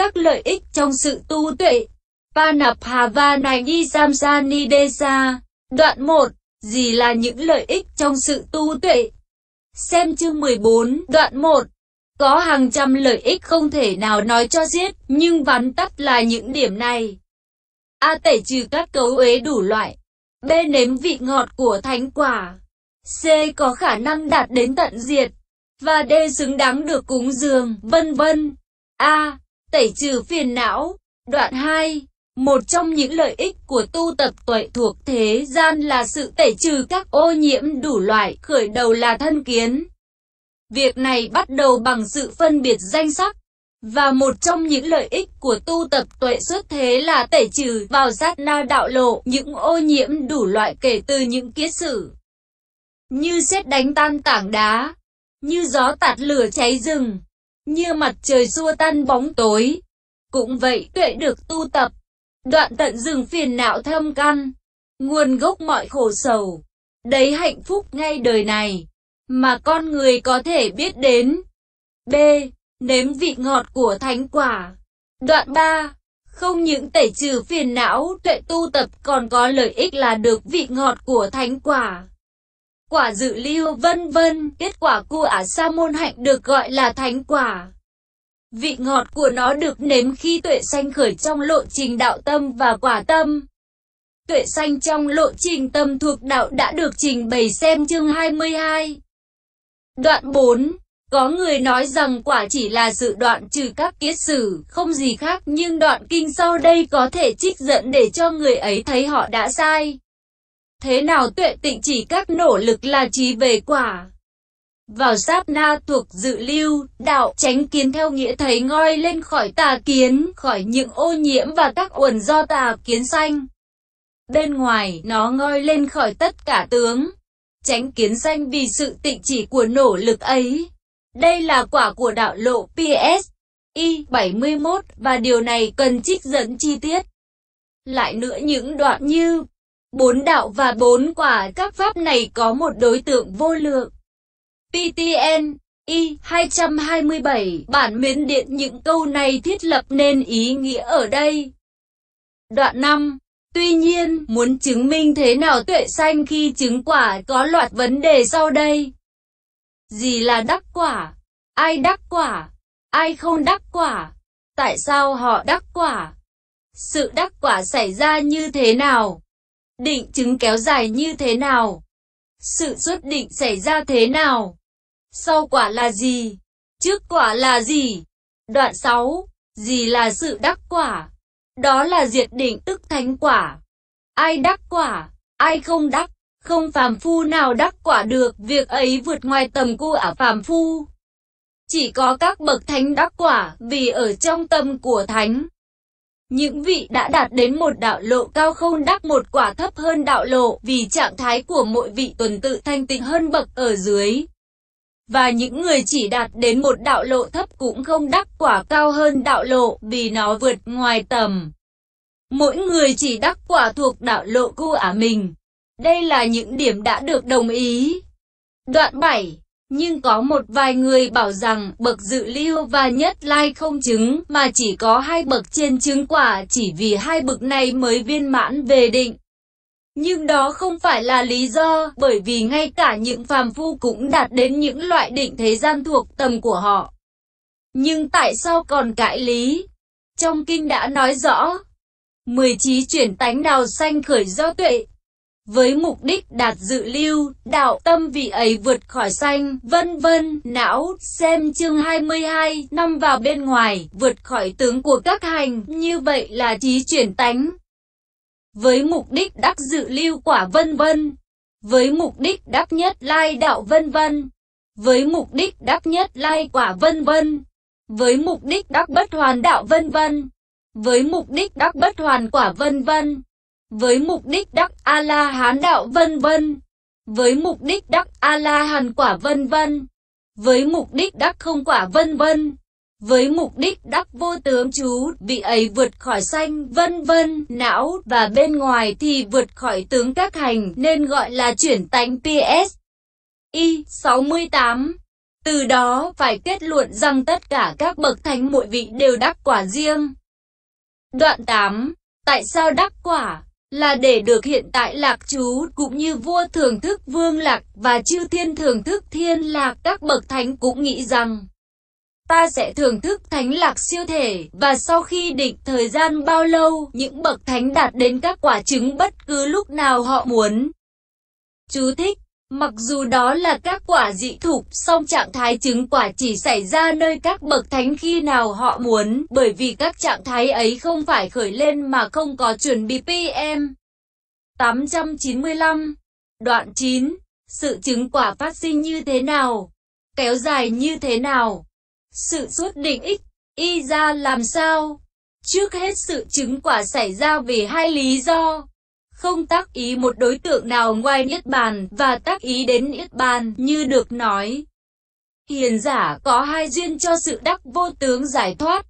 các lợi ích trong sự tu tuệ. Panaphavanayi Samsanidesa Đoạn 1 Gì là những lợi ích trong sự tu tuệ? Xem chương 14, đoạn 1 Có hàng trăm lợi ích không thể nào nói cho giết, nhưng vắn tắt là những điểm này. A. Tẩy trừ các cấu uế đủ loại. B. Nếm vị ngọt của thánh quả. C. Có khả năng đạt đến tận diệt. Và D. Xứng đáng được cúng dường, vân vân. A. Tẩy trừ phiền não. Đoạn 2. Một trong những lợi ích của tu tập tuệ thuộc thế gian là sự tẩy trừ các ô nhiễm đủ loại, khởi đầu là thân kiến. Việc này bắt đầu bằng sự phân biệt danh sắc. Và một trong những lợi ích của tu tập tuệ xuất thế là tẩy trừ vào sát na đạo lộ những ô nhiễm đủ loại kể từ những kiết sử. Như xét đánh tan tảng đá, như gió tạt lửa cháy rừng, như mặt trời xua tan bóng tối. Cũng vậy tuệ được tu tập, đoạn tận rừng phiền não thâm căn, nguồn gốc mọi khổ sầu. Đấy hạnh phúc ngay đời này, mà con người có thể biết đến. B. Nếm vị ngọt của thánh quả. Đoạn 3. Không những tẩy trừ phiền não, tuệ tu tập còn có lợi ích là được vị ngọt của thánh quả. Quả dự lưu vân vân, kết quả của ả sa môn hạnh được gọi là thánh quả. Vị ngọt của nó được nếm khi tuệ sanh khởi trong lộ trình đạo tâm và quả tâm. Tuệ sanh trong lộ trình tâm thuộc đạo đã được trình bày xem chương 22. Đoạn 4 Có người nói rằng quả chỉ là sự đoạn trừ các kiết sử, không gì khác nhưng đoạn kinh sau đây có thể trích dẫn để cho người ấy thấy họ đã sai. Thế nào tuệ tịnh chỉ các nỗ lực là trí về quả? vào sát na thuộc dự lưu, đạo, tránh kiến theo nghĩa thấy ngoi lên khỏi tà kiến, khỏi những ô nhiễm và các uẩn do tà kiến sanh. Bên ngoài, nó ngoi lên khỏi tất cả tướng, tránh kiến sanh vì sự tịnh chỉ của nỗ lực ấy. Đây là quả của đạo lộ PS. Y 71 và điều này cần trích dẫn chi tiết. Lại nữa những đoạn như bốn đạo và bốn quả các pháp này có một đối tượng vô lượng. PTN Y 227 bản miến điện những câu này thiết lập nên ý nghĩa ở đây. Đoạn 5 Tuy nhiên, muốn chứng minh thế nào tuệ sanh khi chứng quả có loạt vấn đề sau đây. Gì là đắc quả? Ai đắc quả? Ai không đắc quả? Tại sao họ đắc quả? Sự đắc quả xảy ra như thế nào? Định chứng kéo dài như thế nào? Sự xuất định xảy ra thế nào? Sau quả là gì? Trước quả là gì? Đoạn 6. Gì là sự đắc quả? Đó là diệt định tức thánh quả. Ai đắc quả? Ai không đắc? Không phàm phu nào đắc quả được, việc ấy vượt ngoài tầm của ả phàm phu. Chỉ có các bậc thánh đắc quả, vì ở trong tâm của thánh. Những vị đã đạt đến một đạo lộ cao không đắc một quả thấp hơn đạo lộ, vì trạng thái của mỗi vị tuần tự thanh tịnh hơn bậc ở dưới và những người chỉ đạt đến một đạo lộ thấp cũng không đắc quả cao hơn đạo lộ vì nó vượt ngoài tầm. Mỗi người chỉ đắc quả thuộc đạo lộ cu ả mình. Đây là những điểm đã được đồng ý. Đoạn 7 nhưng có một vài người bảo rằng bậc dự lưu và nhất lai không chứng mà chỉ có hai bậc trên chứng quả chỉ vì hai bậc này mới viên mãn về định. Nhưng đó không phải là lý do, bởi vì ngay cả những phàm phu cũng đạt đến những loại định thế gian thuộc tầm của họ. Nhưng tại sao còn cãi lý? Trong kinh đã nói rõ, 19 chuyển tánh đào sanh khởi do tuệ, với mục đích đạt dự lưu, đạo tâm vị ấy vượt khỏi sanh, vân vân, não, xem chương 22, năm vào bên ngoài, vượt khỏi tướng của các hành, như vậy là trí chuyển tánh. Với mục đích đắc dự lưu quả vân vân, với mục đích đắc nhất lai đạo vân vân, với mục đích đắc nhất lai quả vân vân, với mục đích đắc bất hoàn đạo vân vân, với mục đích đắc bất hoàn quả vân vân, với mục đích đắc a la hán đạo vân vân, với mục đích đắc a la hàn quả vân vân, với mục đích đắc không quả vân vân với mục đích đắc vô tướng chú, vị ấy vượt khỏi sanh, vân vân, não, và bên ngoài thì vượt khỏi tướng các hành, nên gọi là chuyển tánh PS. Y 68 Từ đó phải kết luận rằng tất cả các bậc thánh mỗi vị đều đắc quả riêng. Đoạn 8. Tại sao đắc quả? Là để được hiện tại lạc chú, cũng như vua thưởng thức vương lạc và chư thiên thưởng thức thiên lạc. Các bậc thánh cũng nghĩ rằng, ta sẽ thưởng thức thánh lạc siêu thể, và sau khi định thời gian bao lâu, những bậc thánh đạt đến các quả chứng bất cứ lúc nào họ muốn. Chú thích Mặc dù đó là các quả dị thục, song trạng thái chứng quả chỉ xảy ra nơi các bậc thánh khi nào họ muốn, bởi vì các trạng thái ấy không phải khởi lên mà không có chuẩn bị PM. 895 Đoạn 9 Sự chứng quả phát sinh như thế nào? Kéo dài như thế nào? Sự xuất định ích, y ra làm sao? Trước hết sự chứng quả xảy ra vì hai lý do không tác ý một đối tượng nào ngoài Niết Bàn, và tác ý đến Niết Bàn, như được nói. Hiền giả có hai duyên cho sự đắc vô tướng giải thoát.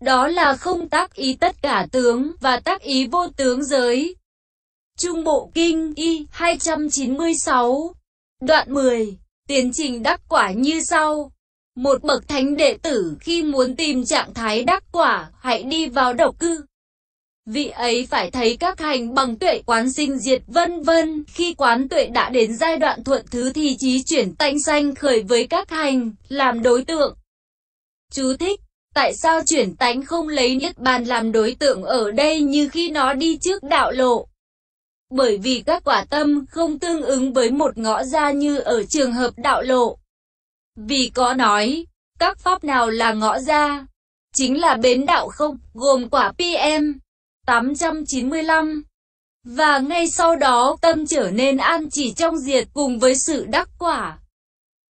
Đó là không tác ý tất cả tướng, và tác ý vô tướng giới. Trung Bộ Kinh Y 296 Đoạn 10 Tiến trình đắc quả như sau Một bậc thánh đệ tử khi muốn tìm trạng thái đắc quả, hãy đi vào độc cư vị ấy phải thấy các hành bằng tuệ quán sinh diệt vân vân. Khi quán tuệ đã đến giai đoạn thuận thứ thì trí chuyển tanh xanh khởi với các hành, làm đối tượng. Chú thích, tại sao chuyển tánh không lấy niết bàn làm đối tượng ở đây như khi nó đi trước đạo lộ? Bởi vì các quả tâm không tương ứng với một ngõ ra như ở trường hợp đạo lộ. Vì có nói, các pháp nào là ngõ ra? Chính là bến đạo không, gồm quả PM. 895. Và ngay sau đó, tâm trở nên an chỉ trong diệt cùng với sự đắc quả.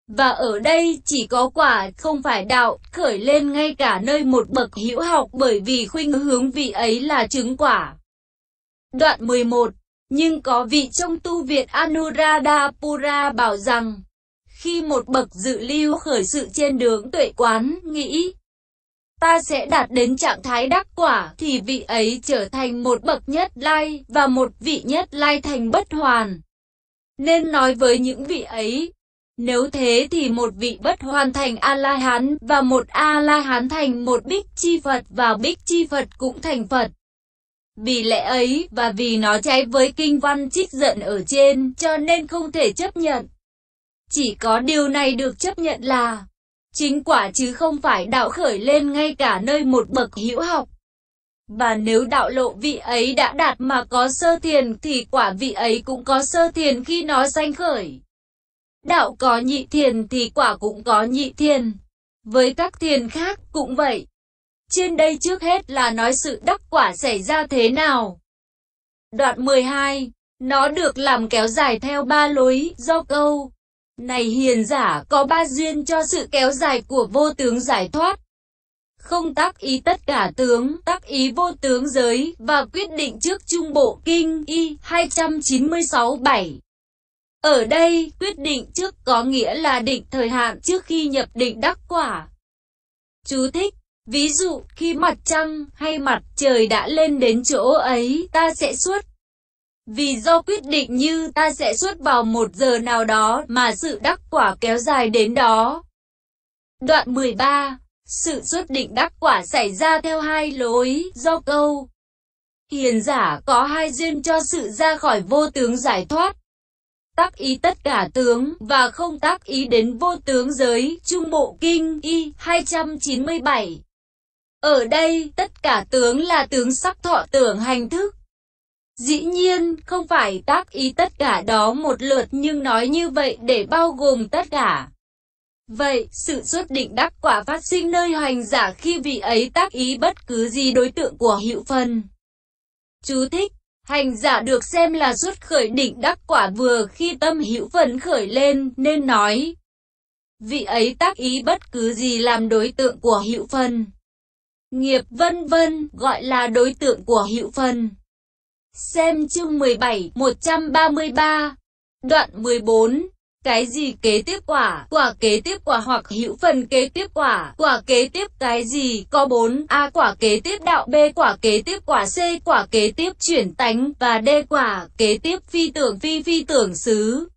Và ở đây chỉ có quả, không phải đạo, khởi lên ngay cả nơi một bậc hữu học bởi vì khuynh hướng vị ấy là chứng quả. Đoạn 11 Nhưng có vị trong tu viện Anuradhapura bảo rằng, khi một bậc dự lưu khởi sự trên đường tuệ quán, nghĩ, ta sẽ đạt đến trạng thái đắc quả, thì vị ấy trở thành một bậc nhất lai, và một vị nhất lai thành bất hoàn. Nên nói với những vị ấy, nếu thế thì một vị bất hoàn thành A-la-hán, và một A-la-hán thành một bích chi Phật, và bích chi Phật cũng thành Phật. Vì lẽ ấy, và vì nó trái với kinh văn trích giận ở trên, cho nên không thể chấp nhận. Chỉ có điều này được chấp nhận là chính quả chứ không phải đạo khởi lên ngay cả nơi một bậc hữu học. Và nếu đạo lộ vị ấy đã đạt mà có sơ thiền thì quả vị ấy cũng có sơ thiền khi nó sanh khởi. Đạo có nhị thiền thì quả cũng có nhị thiền. Với các thiền khác cũng vậy. Trên đây trước hết là nói sự đắc quả xảy ra thế nào. Đoạn 12, nó được làm kéo dài theo ba lối, do câu này hiền giả có ba duyên cho sự kéo dài của vô tướng giải thoát. Không tác ý tất cả tướng, tác ý vô tướng giới, và quyết định trước trung bộ kinh y 296-7. Ở đây, quyết định trước có nghĩa là định thời hạn trước khi nhập định đắc quả. Chú thích, ví dụ, khi mặt trăng hay mặt trời đã lên đến chỗ ấy, ta sẽ xuất vì do quyết định như ta sẽ xuất vào một giờ nào đó mà sự đắc quả kéo dài đến đó. Đoạn 13 Sự xuất định đắc quả xảy ra theo hai lối, do câu. Hiền giả có hai duyên cho sự ra khỏi vô tướng giải thoát. Tác ý tất cả tướng, và không tác ý đến vô tướng giới, Trung Bộ Kinh Y 297. Ở đây, tất cả tướng là tướng sắc thọ tưởng hành thức. Dĩ nhiên, không phải tác ý tất cả đó một lượt nhưng nói như vậy để bao gồm tất cả. Vậy, sự xuất định đắc quả phát sinh nơi hành giả khi vị ấy tác ý bất cứ gì đối tượng của hữu phân. Chú thích, hành giả được xem là xuất khởi định đắc quả vừa khi tâm hữu phần khởi lên, nên nói. Vị ấy tác ý bất cứ gì làm đối tượng của hữu phân. Nghiệp vân vân gọi là đối tượng của hữu phân. Xem chương 17, 133. Đoạn 14. Cái gì kế tiếp quả? Quả kế tiếp quả hoặc hữu phần kế tiếp quả. Quả kế tiếp cái gì? Có 4. A quả kế tiếp đạo B quả kế tiếp quả C quả kế tiếp chuyển tánh và D quả kế tiếp phi tưởng phi phi tưởng xứ.